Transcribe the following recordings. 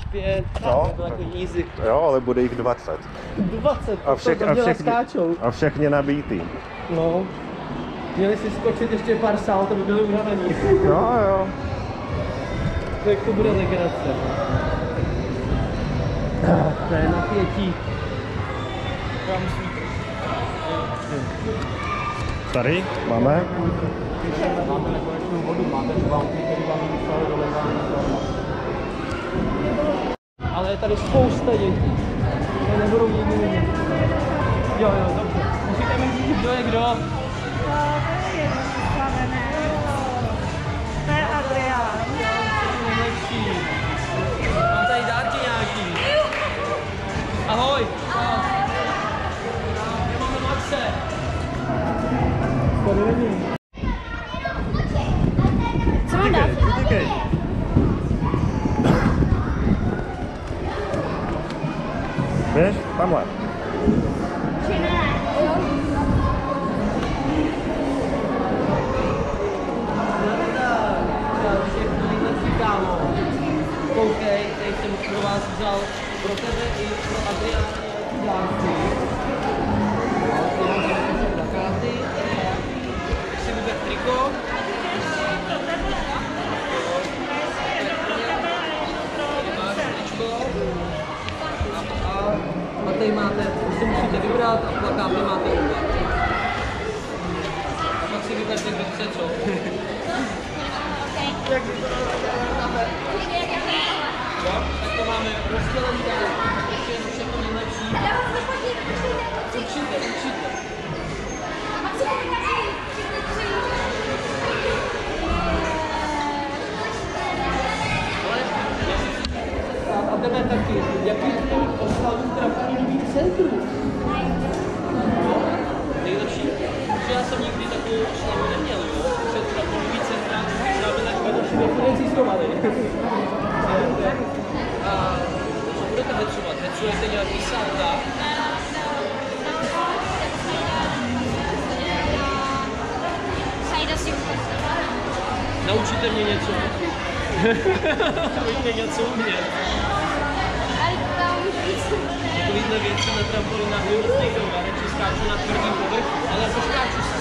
máš pět, No. to takový easy. Jo, ale bude jich 20. 20, A, všech, to, a, všechny, skáčou. a všechny nabítý. No. Měli si skočit ještě pár sál, to by byli unavený. Jo, jo. Tak to bude legrace. To je napětí. Tady máme. Máte nekonečnou vodu, máte čvánky, které vám do Ale je tady spousta dětí. To nebudou jediný. Jo, jo, dobře. Musíte mi říct, kdo je kdo. To je Adrián. Nejlepší. Mám tady dárky nějaký. Ahoj. Já máme Maxe. Tady není. Co mám dát? Utíkej. Běž, tamhle. Či ne? Koukej, tady jsem pro vás vzal pro tebe i pro Adriána nějaký dárky. Jo, ty máš nějaké plakáty. Tak si vyber triko. Tady vybrat a plakáty máte oba. A pak si vyberte, kdo chce co. Tak to máme rozdělený dál. Ještě. Jaký jsi měl oslavu trampolinových centrů? No, nejlepší. Protože já jsem nikdy takovou oslavu neměl, jo. Protože trampolinový centra znamená, že to všechny neexistovali. A co budete hecovat? Hecujete nějaký salta? Naučíte mě něco? Pojďte něco umět. Takovýhle věci na trampolínách je různý doma, radši skáču na tvrdý povrch, ale já se skáču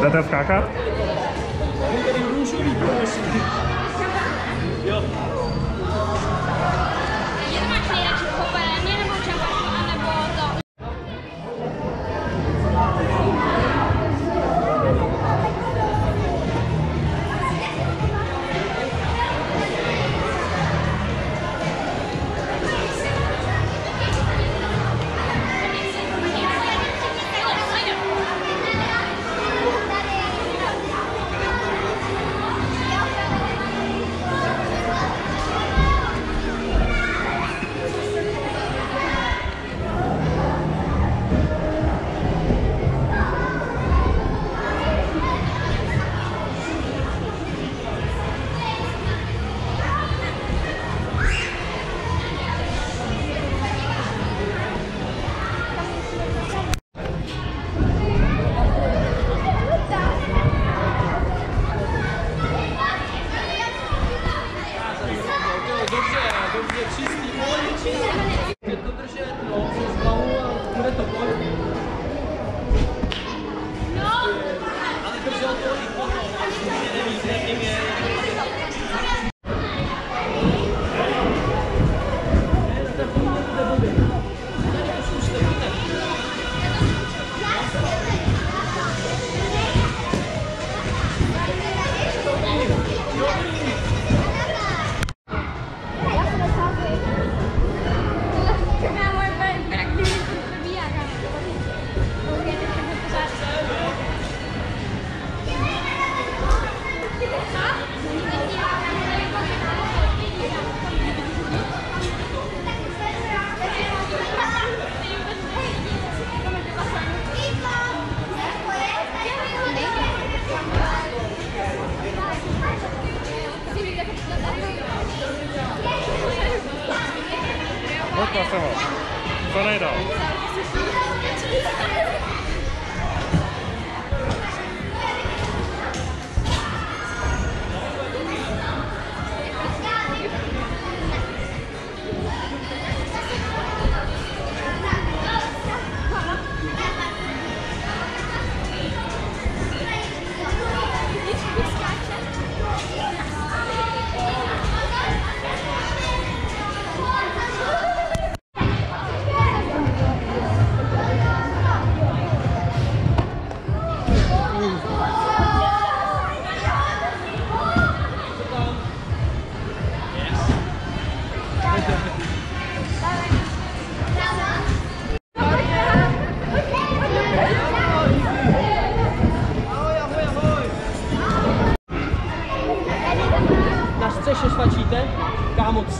Да das Kakat?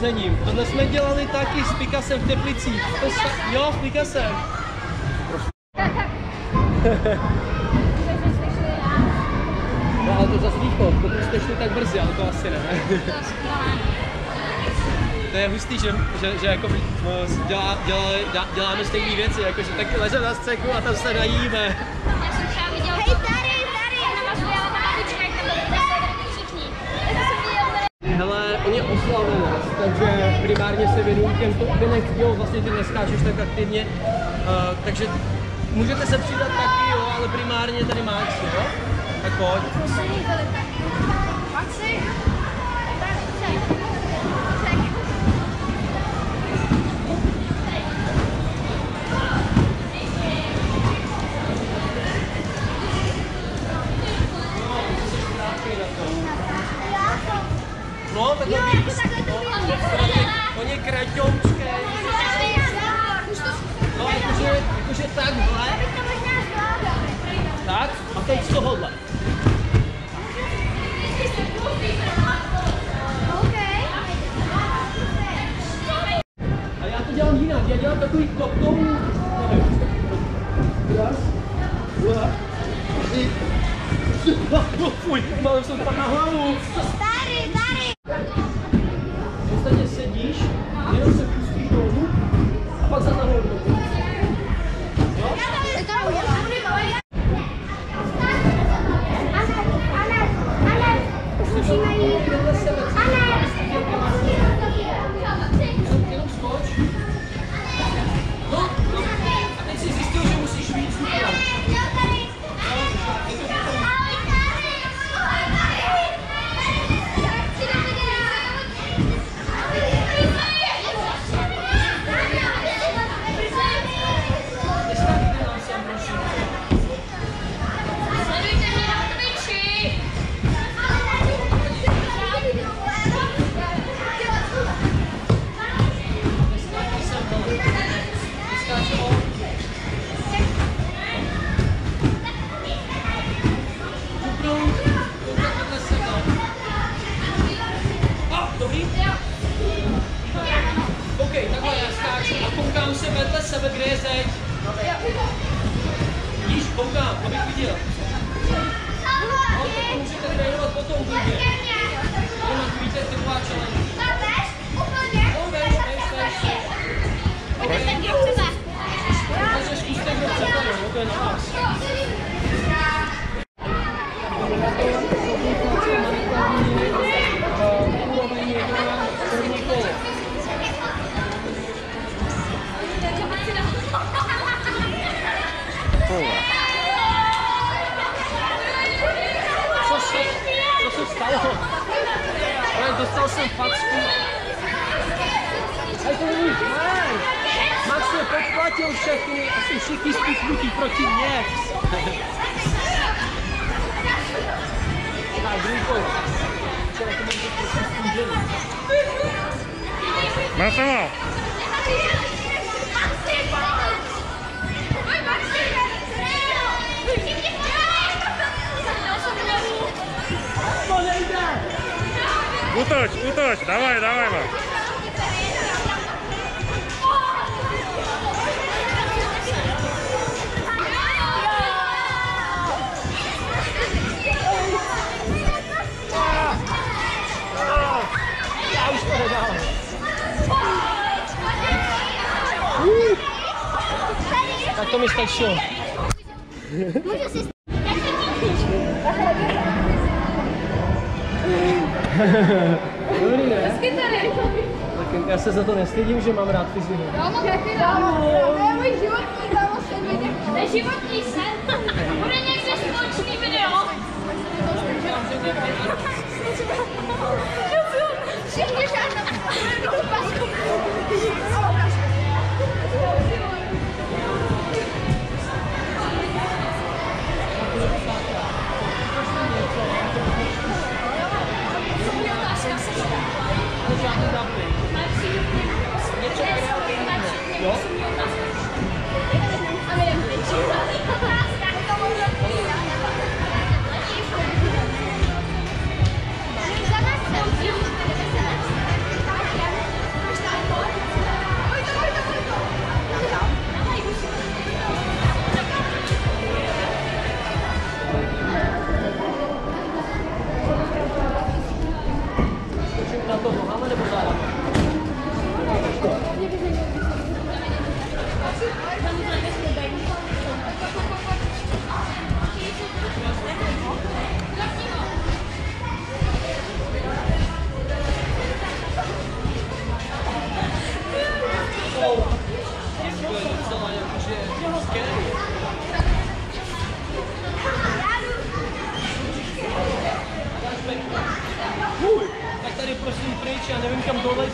Cením. Tohle jsme dělali taky s Pikasem v Teplicích. To sa- jo, s Pikasem. No ale to zase východ, pokud jste šli tak brzy, ale to asi ne. To je hustý, že, že, že jako no, dělá, dělá, dělá, děláme stejné věci, jako že tak lezeme na střechu a tam se najíme. Já jsem třeba viděl Hej, tady, tady! na vás byla ta babička, jak tam byli všichni. Já jsem viděl tady. Hele, on je oslavenec, takže primárně se věnují těmto Vinek, jo, vlastně ty neskáčeš tak aktivně, uh, takže můžete se přidat taky, jo, ale primárně tady máš, jo? Tak pojď. Tak. No, takhle to. On je kraťoučkej. No, jakože, jakože takhle. Tak, a teď z tohohle. Dobrý, ne? Kytary. Tak já se za to nestydím, že mám rád fyziku. Jo, mám taky rád. To je můj životní záložení. To je životní sen. Bude někde společný video. Všichni žádnou pasku. Na tak tady prosím pryč, já nevím kam dole.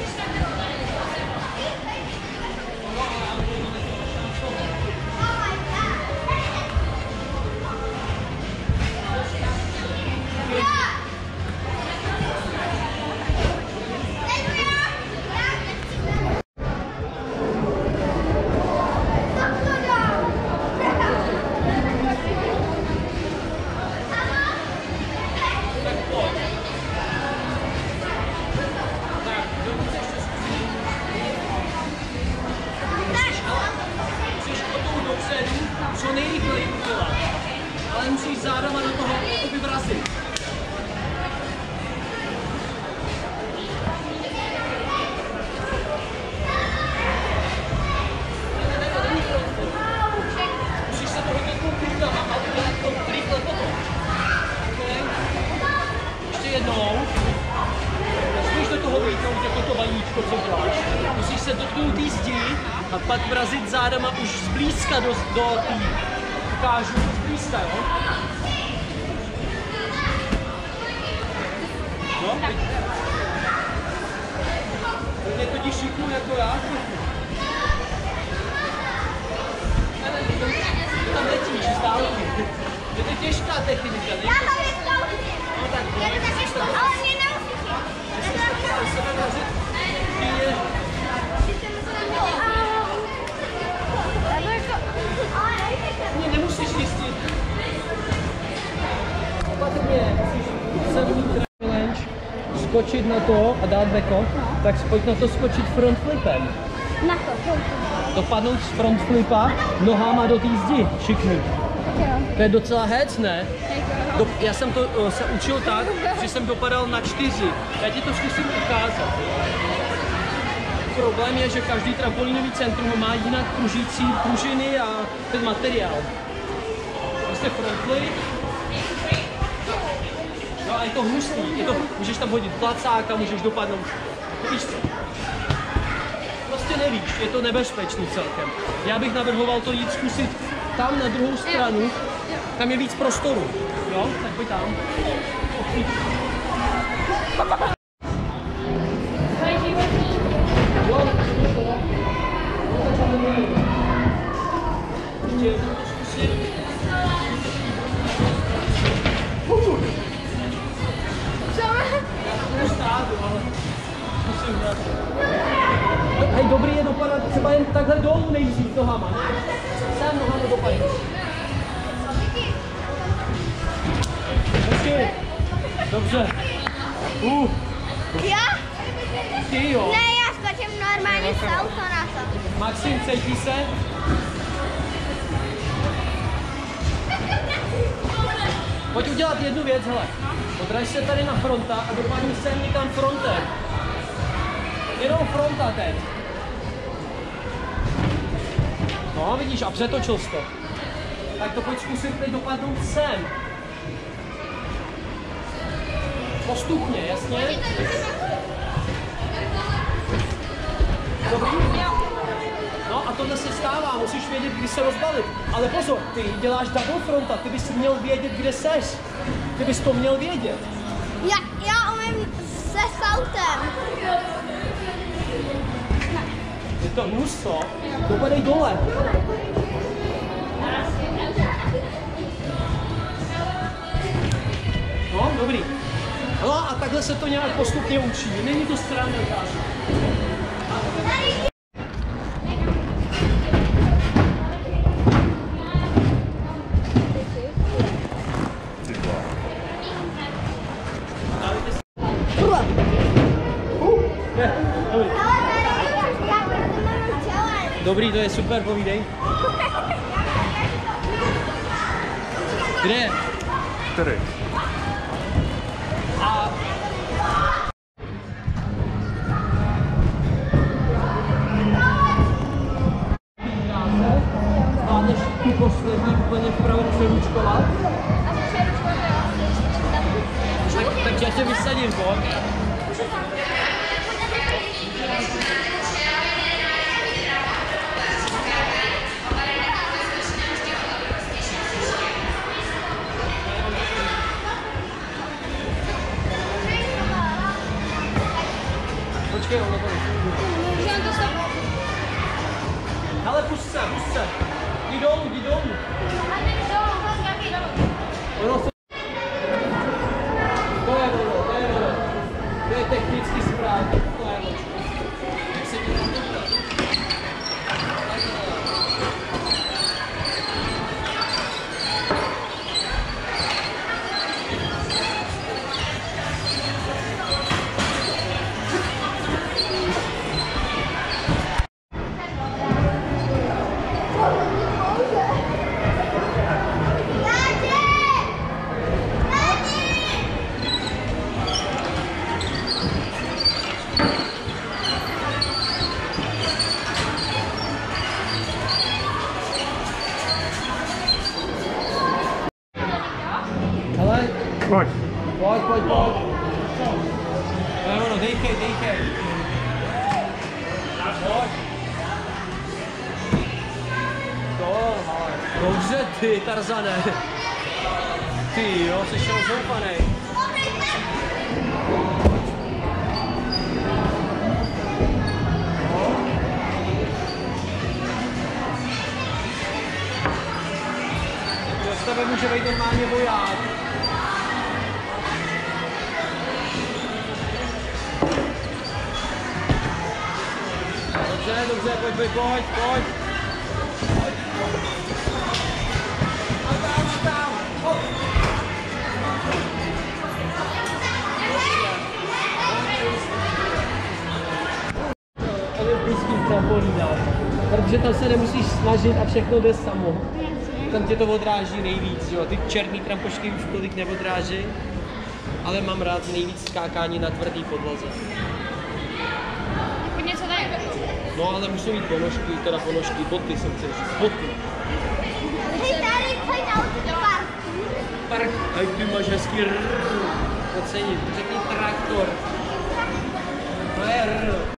Skočit na to a dát beko, tak pojď na to skočit front flipem. Na to, pojď. Dopadnout z front flipa nohama do té zdi, šiknout. To je docela hec, ne? Do, já jsem to uh, se učil tak, že jsem dopadal na čtyři. Já ti to zkusím ukázat. Problém je, že každý trampolínový centrum má jinak pružící pružiny a ten materiál. Prostě front flip. Je to hustý. Je to, můžeš tam hodit placáka, můžeš dopadnout. Víš co? Prostě nevíš, je to nebezpečný celkem. Já bych navrhoval to jít zkusit tam na druhou stranu, tam je víc prostoru. Jo, tak pojď tam. Jo. Ještě Hej, dobrý je dopadat třeba jen takhle dolů nejdřív nohama, ne? Sám nohama dopadni. Hezky. Dobře. Uh, Já? ty jo. Ne, já skočím normálně z auto na to. Maxim, cítí se? Pojď udělat jednu věc, hele. Odraž se tady na fronta a dopadni sem někam frontem. Jenom fronta teď. No, vidíš, a přetočil jsi to. Tak to pojď zkusit teď dopadnout sem. Postupně, jasně? Dobrý? No a tohle se stává, musíš vědět, kdy se rozbalit. Ale pozor, ty děláš double fronta, ty bys měl vědět, kde seš. Ty bys to měl vědět. Já, já umím se saltem. To co? Dopadej dole. No, dobrý. No a takhle se to nějak postupně učí. Není to strana ukázka. Je super, povídej. Kde je? Který? Pojď, pojď. To je ono, dejchej, dejchej. Pojď. To, ale. Dobře ty, Tarzane. Ty jo, jsi rozhoupanej. Z tebe může být normálně voják. Dobře, dobře, pojď, pojď, pojď, pojď. A tam, a tam, hop. Olympijský trampolínách, protože tam se nemusíš snažit a všechno jde samo. Tam tě to odráží nejvíc, jo. Ty černý trampošky už tolik neodráží, ale mám rád nejvíc skákání na tvrdý podlaze. No ale musí mít ponožky, teda ponožky, boty jsem chtěl říct, boty. Hej, tady, pojď na autopark. Park, aj ty máš hezký r. Ocením, řekni traktor. To je r.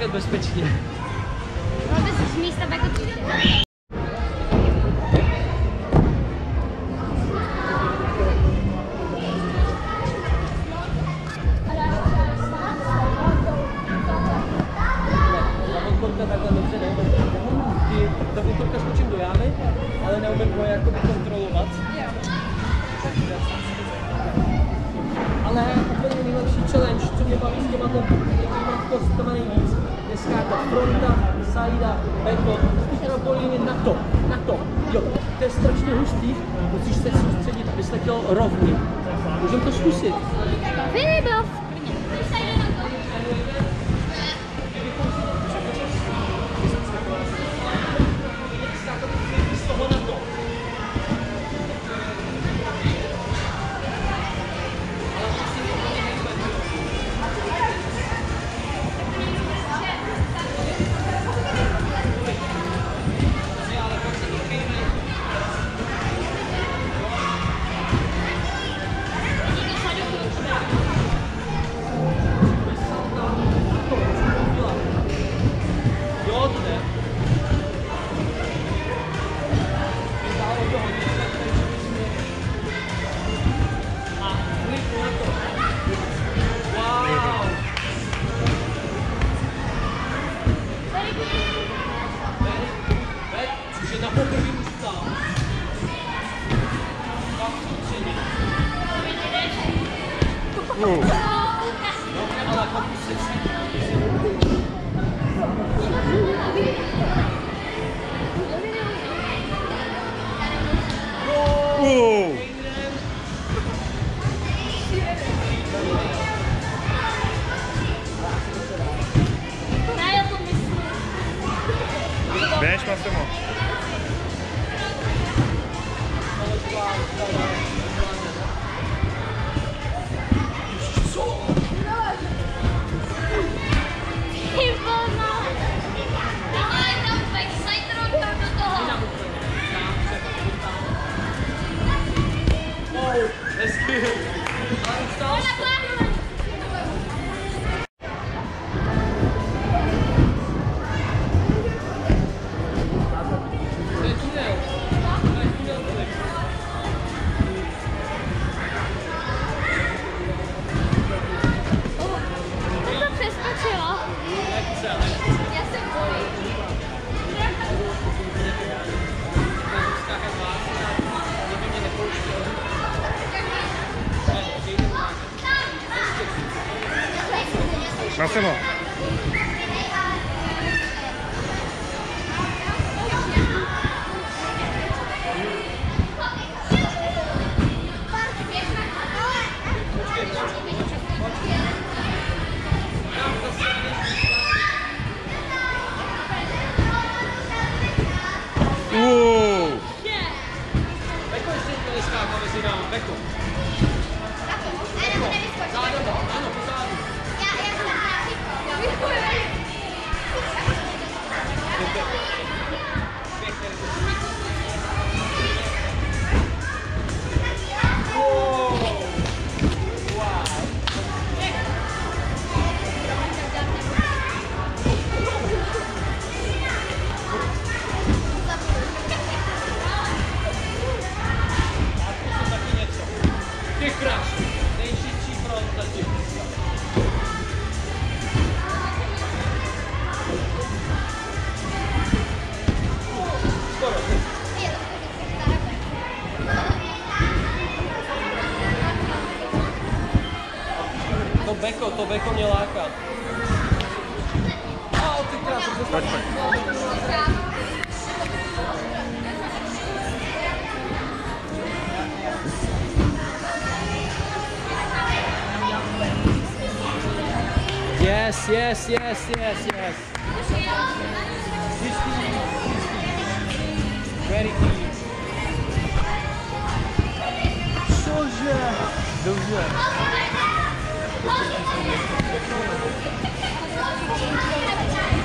के बस पे चाहिए beko, to beko mě láká. A ty to pojď. Yes, yes, yes, yes, yes. Very clean. Cože? Dobře.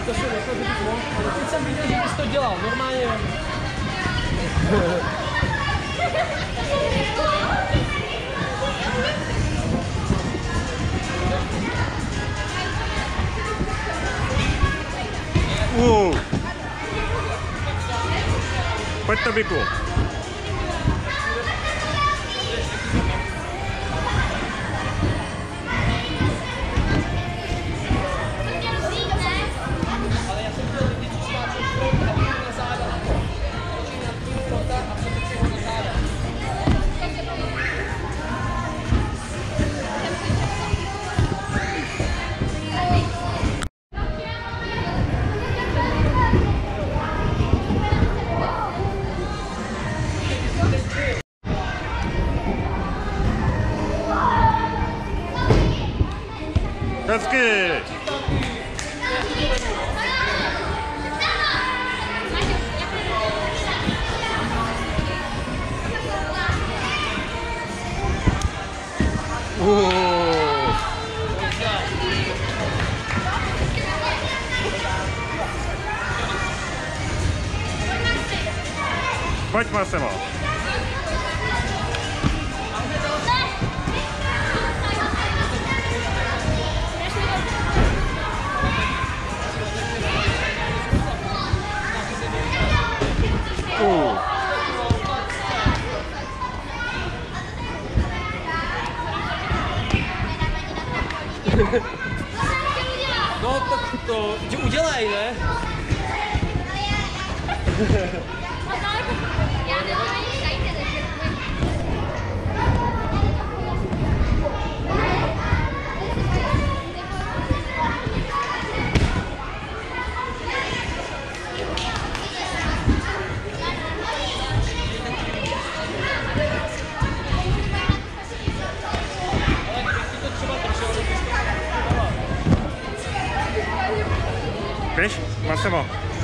To jsem řekl, že bys mohl, ale teď jsem Hezky. Uh. 马斯莫。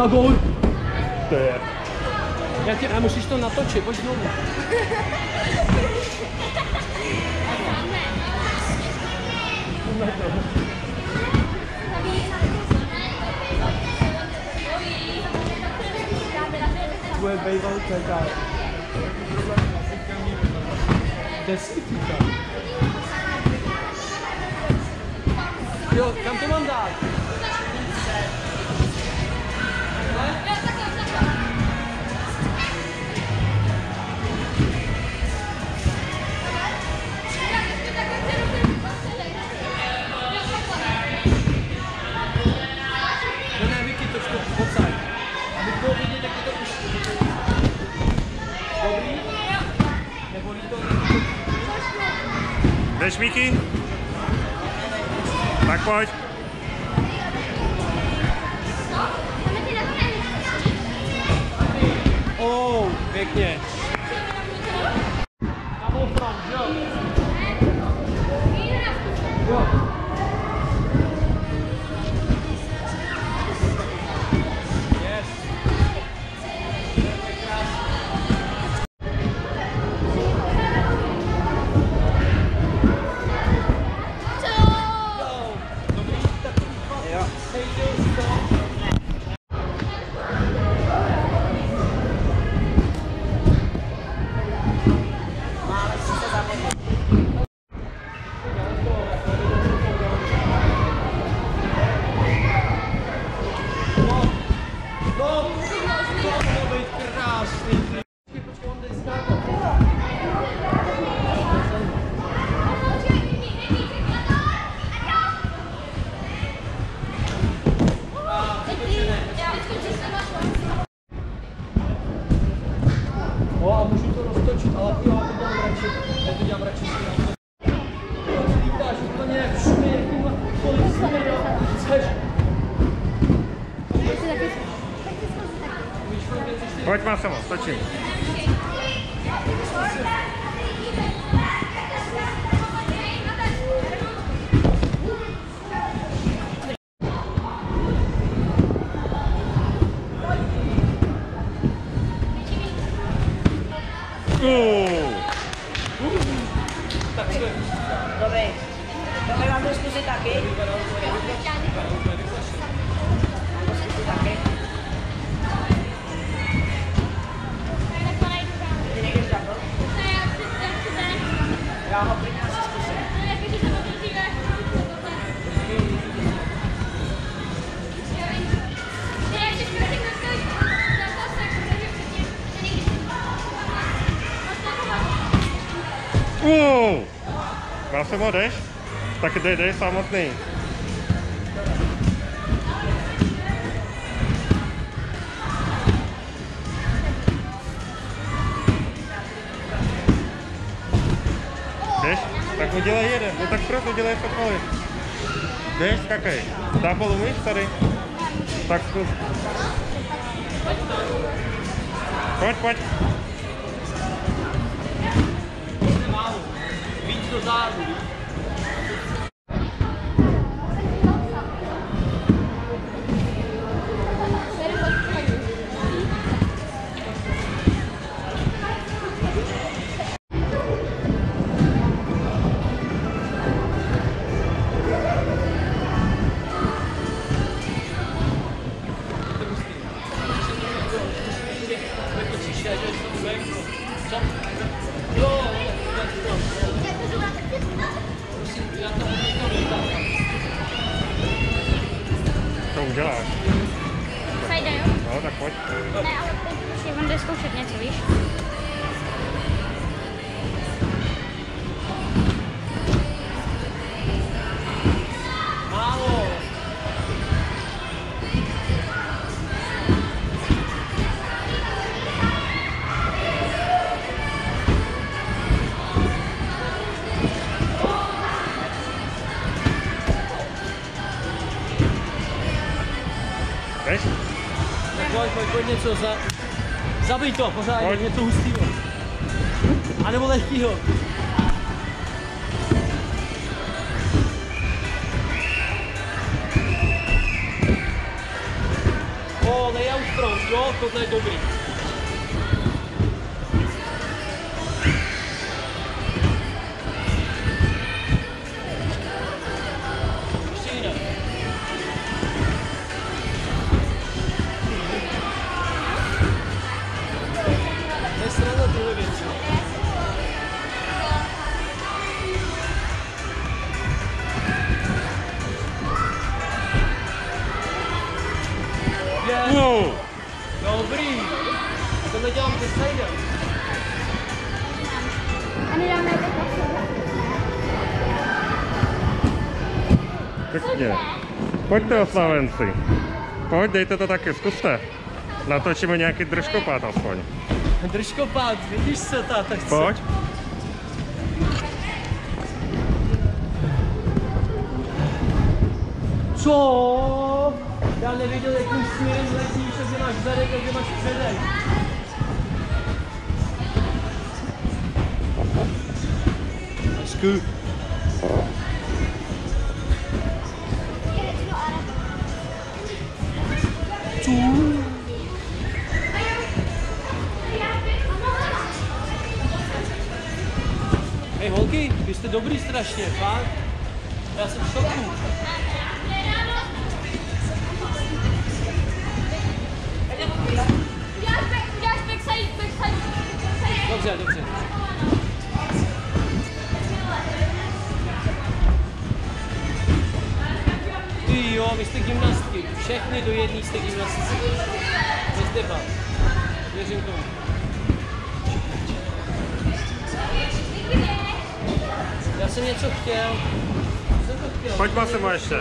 Masemo. Demagog. To je. Já tě, a musíš to natočit, pojď znovu. Tvoje bejvalka jaká je. Desítka. Jo, kam to mám dát? Jdeš, Miki? Tak pojď. Oh, pěkně. Double front, jo? Давайте Максимов, точи. Masimo, jdeš? Tak dej, dej samotný. Jdeš? Tak udělej jeden, no tak proto dělej cokoliv. Jdeš, skakej. Double umíš tady? Tak zkus. Pojď, pojď. Víc do zádu. Něco za... Zabij to, pořádně, Pojď. něco hustýho. A nebo lehkýho. O, layout front, jo, tohle je dobrý. Pojďte oslavenci. Pojď, dejte to taky, zkuste. Natočíme nějaký držkopát aspoň. Držkopát, vidíš se, táta chce. Pojď. Co? Já nevěděl, jakým směrem letíš, a že máš zadek a že máš předek. Hezky. Co? Strašně, fakt. Já jsem v šoku. Dobře, dobře. Ty jo, vy jste gymnastky. Všechny do jedné jste gymnastky. Bez debat. Věřím tomu. Já jsem něco chtěl. Co jsem to chtěl? Pojď Masimo ještě.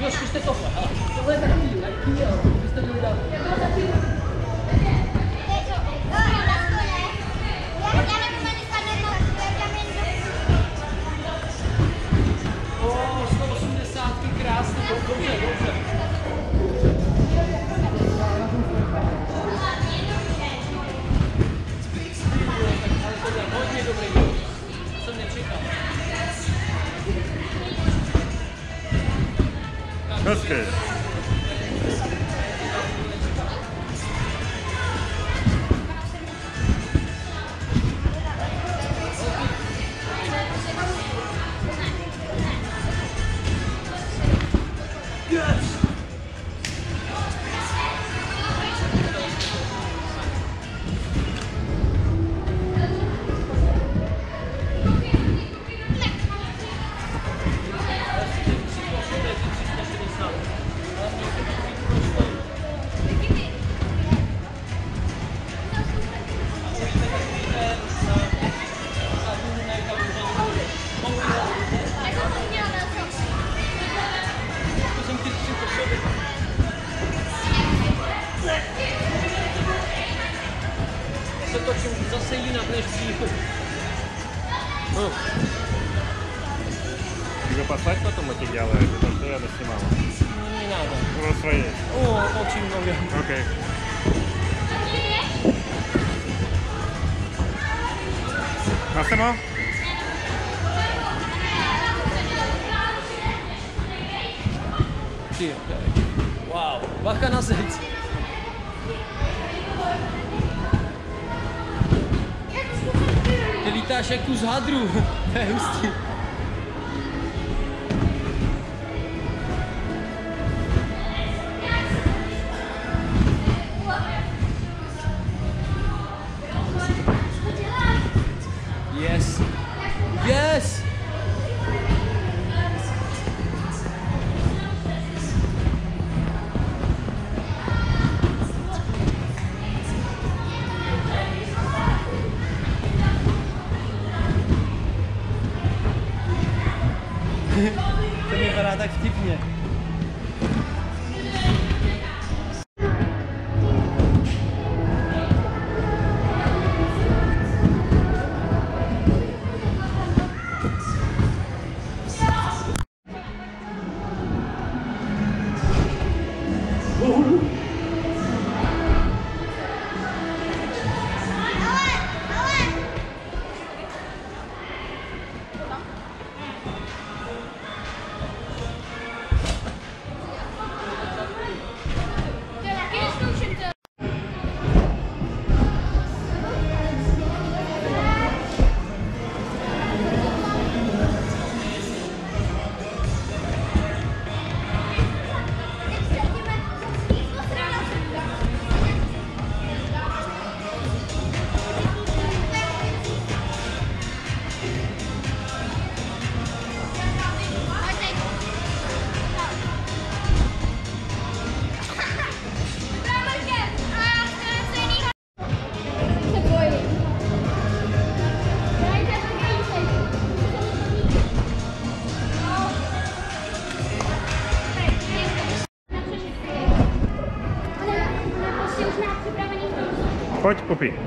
Jo, zkuste tohle. hele. Tohle je takový lehký, jo. Byste měli dát. O, 180 krásný. Dobře, dobře. That's to točím zase jinak než příchod. No. Тебе послать потом материалы, потому что я наснимала. Не надо. Вот свои. О, очень много. Окей. Okay. Massimo? Sì, ok. Wow, bacana senza. Tá Beşiktaş ek é o estilo. Pojď,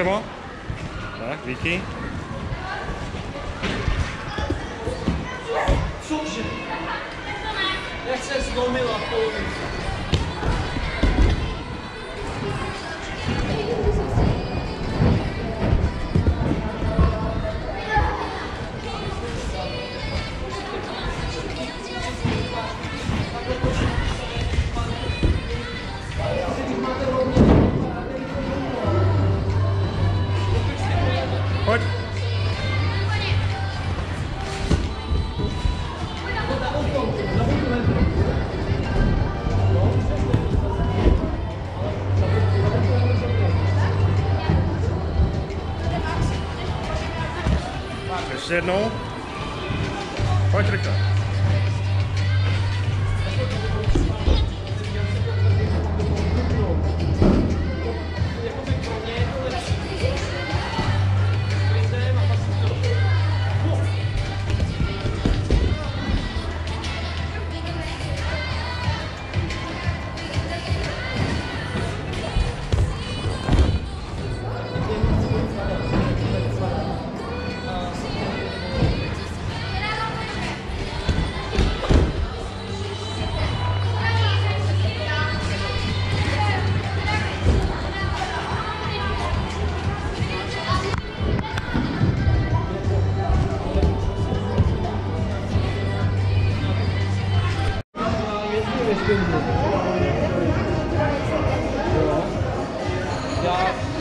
Zase mo. Tak, díky. Cože? Jak se zlomila půl. Ještě Já,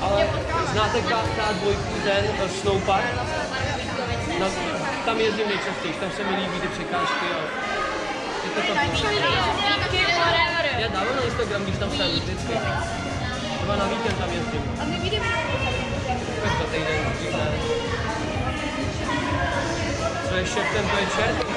ale znáte krát dvojku ten uh, Snowpark? Na, tam jezdím nejčastěji, tam se mi líbí ty překážky a je to tam. Já dávám na Instagram, když tam jsem vždycky. Třeba na víkend tam jezdím. A my vidíme. Tak za týden, dřív ne. Co je šeptem, to je čert.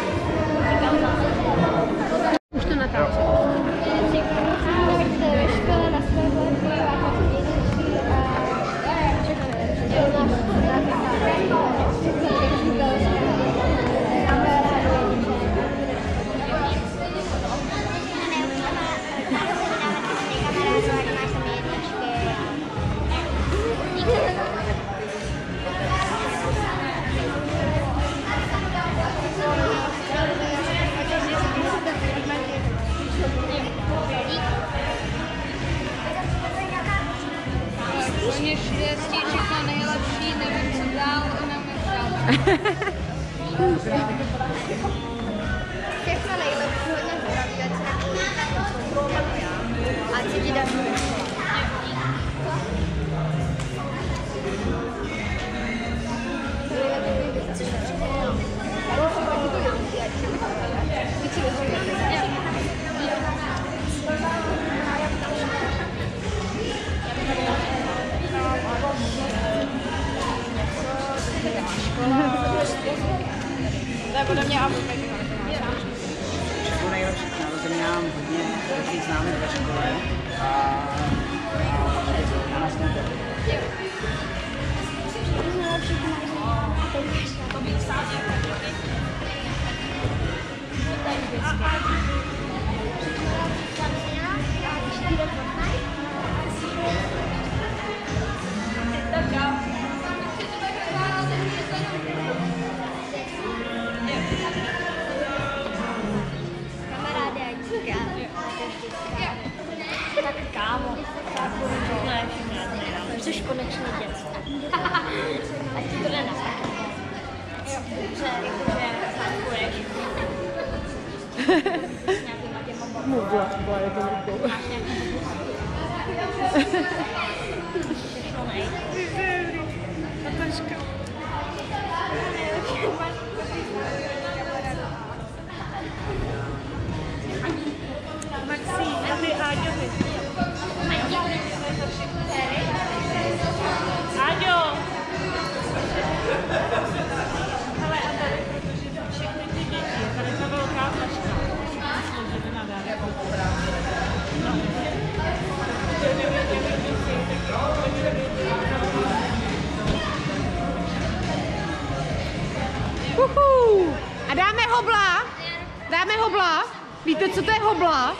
Hobla?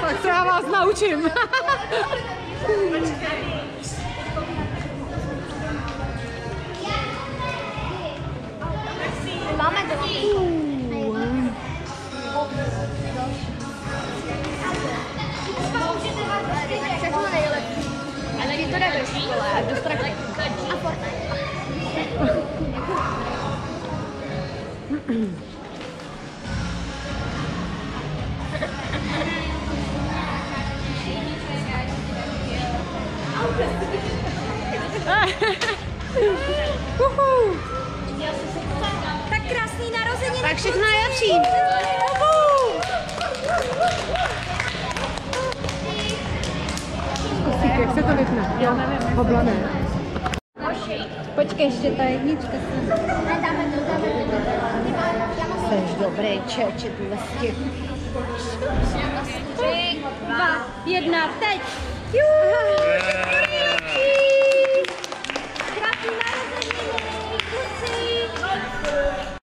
Tak to já vás naučím.